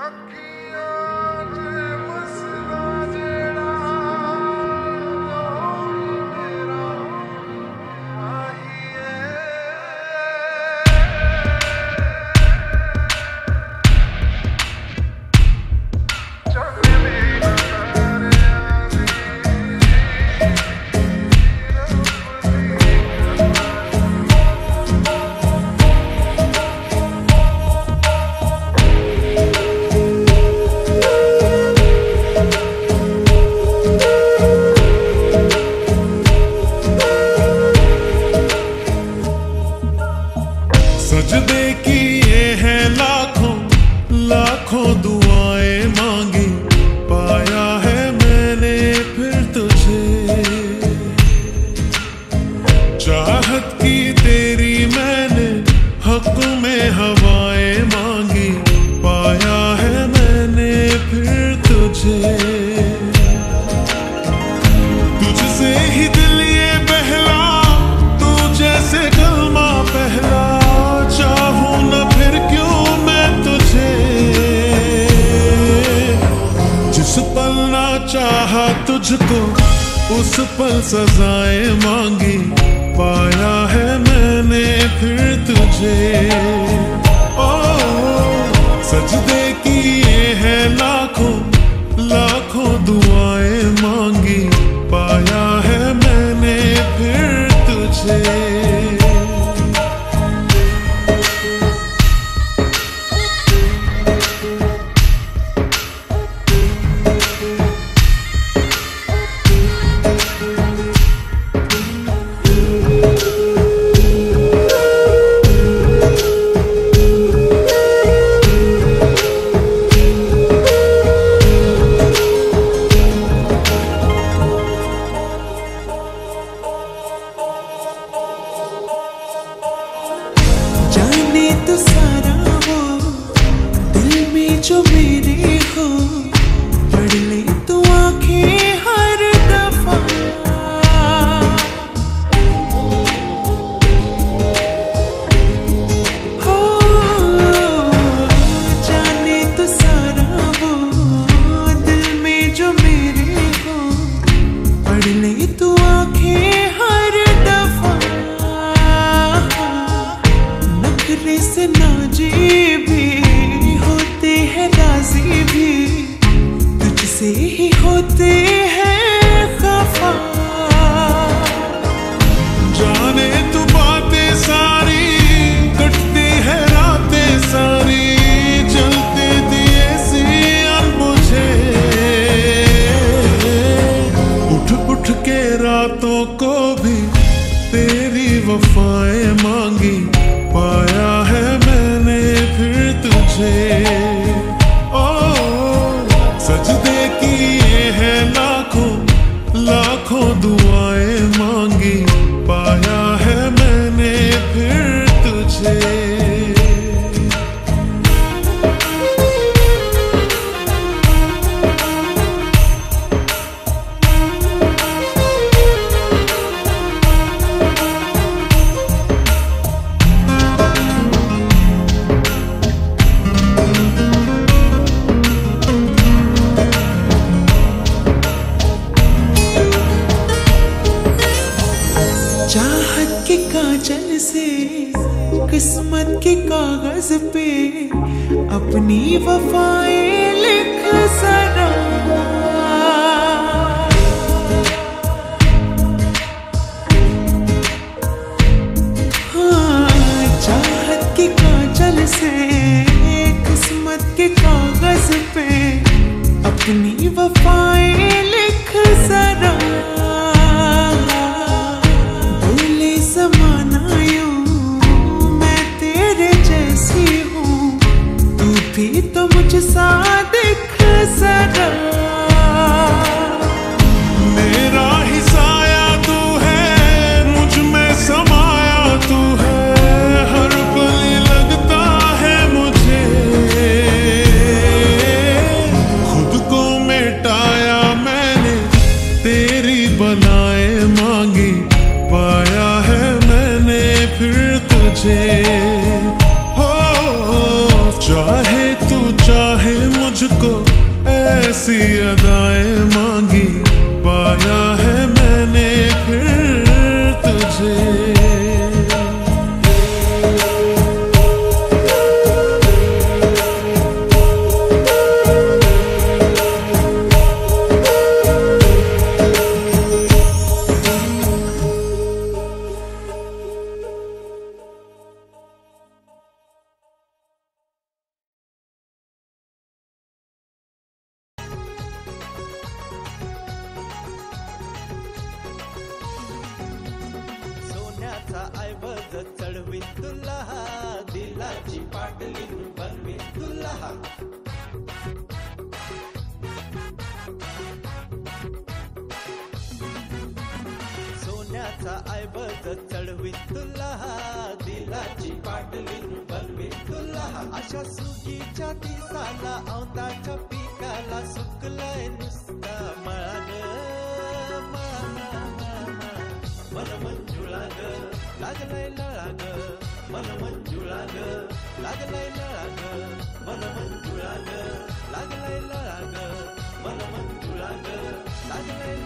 सजदे हक में हवाएँ मांगी, पाया है मैंने फिर तुझे। तुझसे ही दिल ये बहला, तू जैसे कलमा पहला। चाहूँ न फिर क्यों मैं तुझे? जिस पल ना चाहा तुझको, उस पल सजाएँ मांगी, पाया है मैंने फिर तुझे ओ, सजदे की ये है लाखों लाखों दुआएँ मांगी। पाया है मैंने फिर तुझे। आँखें हर दफ़ा। से होते हैं राज़ी भी। तुझसे ही होते हैं चाहत के काजल से किस्मत के कागज़ पे अपनी वफाएँ लिख जरा हाँ, अपनी वफाएँ लिख जरा भी तो मुझसा दिख जरा। मेरा ही साया तू है, मुझमें समाया तू है। हर पल लगता है मुझे। खुद को मिटाया मैंने, तेरी बनाए मांगी। पाया है मैंने फिर तुझे। see you तुला दिलाची पाटली बनवी तुला सोन्याचा ऐवज चढवी तुला दिलाची पाटली बनवी तुला. अशा सुगीच्या दिसाला औंदाच्या पिकाला सुकलाय नुसता मळानं मन मंजुळा ग लागलाय लळा ग मन मंजुळा ग लागलंय लळाग मन मंजुळा ग लागलंय लळाग मन मंजुळा ग लागलाय